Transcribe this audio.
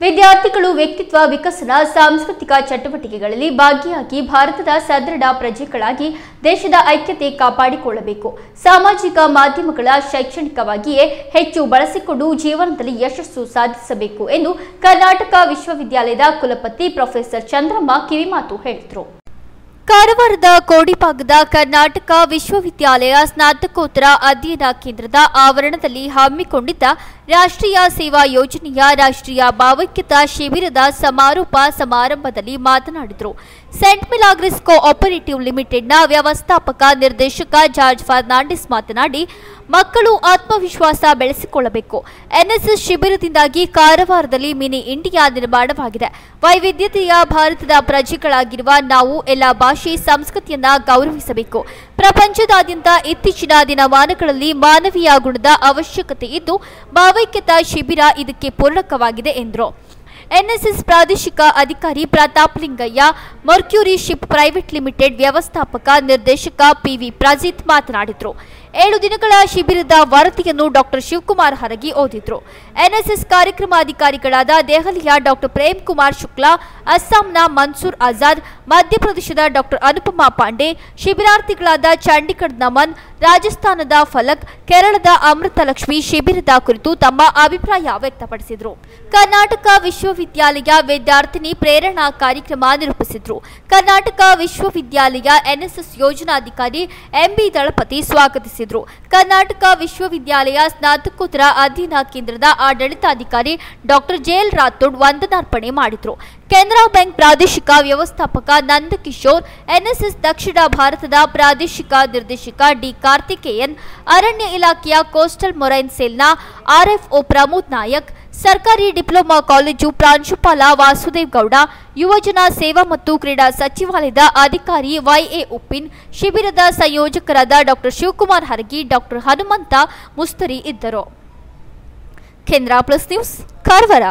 ವಿದ್ಯಾರ್ಥಿಗಳು ವ್ಯಕ್ತಿತ್ವ, ವಿಕಸನ, ಸಾಂಸ್ಕೃತಿಕ ಚಟುವಟಿಕೆಗಳಲ್ಲಿ ಭಾಗಿಯಾಗಿ ಭಾರತದ ಸದೃಢ ಪ್ರಜೆಗಳಾಗಿ ದೇಶದ ಐಕ್ಯತೆ ಕಾಪಾಡಿಕೊಳ್ಳಬೇಕು. ಸಾಮಾಜಿಕ ಮಾಧ್ಯಮಗಳ ಶೈಕ್ಷಣಿಕವಾಗಿಯೇ ಹೆಚ್ಚು ಬಳಸಿಕೊಂಡು ಜೀವನದಲ್ಲಿ ಯಶಸ್ಸು ಸಾಧಿಸಬೇಕು ಎಂದು ಕರ್ನಾಟಕ ವಿಶ್ವವಿದ್ಯಾಲಯದ ಕುಲಪತಿ ಪ್ರೊಫೆಸರ್ ಚಂದ್ರಮ್ಮ ಕಿವಿಮಾತು ಹೇಳಿದರು. ಕಾರವಾರದ ಕೋಡಿಭಾಗದ ಕರ್ನಾಟಕ ವಿಶ್ವವಿದ್ಯಾಲಯ ಸ್ನಾತಕೋತ್ತರ ಅಧ್ಯಯನ ಕೇಂದ್ರದ ಆವರಣದಲ್ಲಿ ಹಮ್ಮಿಕೊಂಡಿದ್ದ ರಾಷ್ಟ್ರೀಯ ಸೇವಾ ಯೋಜನೆಯ ರಾಷ್ಟ್ರೀಯ ಭಾವೈಕ್ಯತಾ ಶಿಬಿರದ ಸಮಾರೋಪ ಸಮಾರಂಭದಲ್ಲಿ ಮಾತನಾಡಿದರು. ಸೆಂಟ್ ಮಿಲಾಗ್ರಿಸ್ ಕೋಆಪರೇಟಿವ್ ಲಿಮಿಟೆಡ್ನ ವ್ಯವಸ್ಥಾಪಕ ನಿರ್ದೇಶಕ ಜಾರ್ಜ್ ಫರ್ನಾಂಡಿಸ್ ಮಾತನಾಡಿ, ಮಕ್ಕಳು ಆತ್ಮವಿಶ್ವಾಸ ಬೆಳೆಸಿಕೊಳ್ಳಬೇಕು. ಎನ್ಎಸ್ಎಸ್ ಶಿಬಿರದಿಂದಾಗಿ ಕಾರವಾರದಲ್ಲಿ ಮಿನಿ ಇಂಡಿಯಾ ನಿರ್ಮಾಣವಾಗಿದೆ. ವೈವಿಧ್ಯತೆಯ ಭಾರತದ ಪ್ರಜೆಗಳಾಗಿರುವ ನಾವು ಎಲ್ಲ ಭಾಷೆ ಸಂಸ್ಕೃತಿಯನ್ನ ಗೌರವಿಸಬೇಕು. ಪ್ರಪಂಚದಾದ್ಯಂತ ಇತ್ತೀಚಿನ ದಿನಮಾನಗಳಲ್ಲಿ ಮಾನವೀಯ ಗುಣದ ಅವಶ್ಯಕತೆ ಇದ್ದು ಭಾವೈಕ್ಯತಾ ಶಿಬಿರ ಇದಕ್ಕೆ ಪೂರಕವಾಗಿದೆ ಎಂದರು. ಎನ್ಎಸ್ಎಸ್ ಪ್ರಾದೇಶಿಕ ಅಧಿಕಾರಿ Pratap Lingaiah, Mercury ship private limited ವ್ಯವಸ್ಥಾಪಕ ನಿರ್ದೇಶಕ ಪಿವಿ ಪ್ರಜಿತ್ ಮಾತನಾಡಿದರು. ಏಳು ದಿನಗಳ ಶಿಬಿರದ ವರದಿಯನ್ನು ಡಾಕ್ಟರ್ ಶಿವಕುಮಾರ್ ಹರಗಿ ಓದಿದ್ರು. ಎನ್ಎಸ್ಎಸ್ ಕಾರ್ಯಕ್ರಮಾಧಿಕಾರಿಗಳಾದ ದೆಹಲಿಯ ಡಾಕ್ಟರ್ ಪ್ರೇಮ್ ಕುಮಾರ್ ಶುಕ್ಲಾ, ಅಸ್ಸಾಂನ ಮನ್ಸೂರ್ ಆಜಾದ್, ಮಧ್ಯಪ್ರದೇಶದ ಡಾಕ್ಟರ್ ಅನುಪಮಾ ಪಾಂಡೆ, ಶಿಬಿರಾರ್ಥಿಗಳಾದ ಚಂಡೀಗಢ್ ನಮನ್, ರಾಜಸ್ಥಾನದ ಫಲಕ್, ಕೇರಳದ ಅಮೃತಲಕ್ಷ್ಮಿ ಶಿಬಿರದ ಕುರಿತು ತಮ್ಮ ಅಭಿಪ್ರಾಯ ವ್ಯಕ್ತಪಡಿಸಿದರು. ಕರ್ನಾಟಕ ವಿಶ್ವವಿದ್ಯಾಲಯ ವಿದ್ಯಾರ್ಥಿನಿ ಪ್ರೇರಣಾ ಕಾರ್ಯಕ್ರಮ ನಿರೂಪಿಸಿದ್ರು. ಕರ್ನಾಟಕ ವಿಶ್ವವಿದ್ಯಾಲಯ ಎನ್ಎಸ್ಎಸ್ ಯೋಜನಾಧಿಕಾರಿ ಎಂಬಿ ದಳಪತಿ ಸ್ವಾಗತಿಸಿದ್ರು. ಕರ್ನಾಟಕ ವಿಶ್ವವಿದ್ಯಾಲಯ ಸ್ನಾತಕೋತ್ತರ ಅಧೀನ ಕೇಂದ್ರದ ಆಡಳಿತಾಧಿಕಾರಿ ಡಾಕ್ಟರ್ ಜೆಎಲ್ ರಾಥೋಡ್ ವಂದನಾರ್ಪಣೆ ಮಾಡಿದ್ರು. ಕೆನರಾ ಬ್ಯಾಂಕ್ ಪ್ರಾದೇಶಿಕ ವ್ಯವಸ್ಥಾಪಕ ನಂದಕಿಶೋರ್, ಎನ್ಎಸ್ಎಸ್ ದಕ್ಷಿಣ ಭಾರತದ ಪ್ರಾದೇಶಿಕ ನಿರ್ದೇಶಕ ಡಿ ಕಾರ್ತಿಕೇಯನ್, ಅರಣ್ಯ ಇಲಾಖೆಯ ಕೋಸ್ಟಲ್ ಮೊರೈನ್ ಸೆಲ್ನ ಆರ್ಎಫ್ಒ ಪ್ರಮೋದ್ ನಾಯಕ್, ಸರ್ಕಾರಿ ಡಿಪ್ಲೊಮಾ ಕಾಲೇಜು ಪ್ರಾಂಶುಪಾಲ ವಾಸುದೇವ್ ಗೌಡ, ಯುವಜನ ಸೇವಾ ಮತ್ತು ಕ್ರೀಡಾ ಸಚಿವಾಲಯದ ಅಧಿಕಾರಿ ವೈಎ ಉಪ್ಪಿನ್, ಶಿಬಿರದ ಸಂಯೋಜಕರಾದ ಡಾಕ್ಟರ್ ಶಿವಕುಮಾರ್ ಹರಗಿ, ಡಾಕ್ಟರ್ ಹನುಮಂತ ಮುಸ್ತರಿ ಇದ್ದರು. ಕೇಂದ್ರ ಪ್ಲಸ್ ನ್ಯೂಸ್, ಕಾರವಾರ.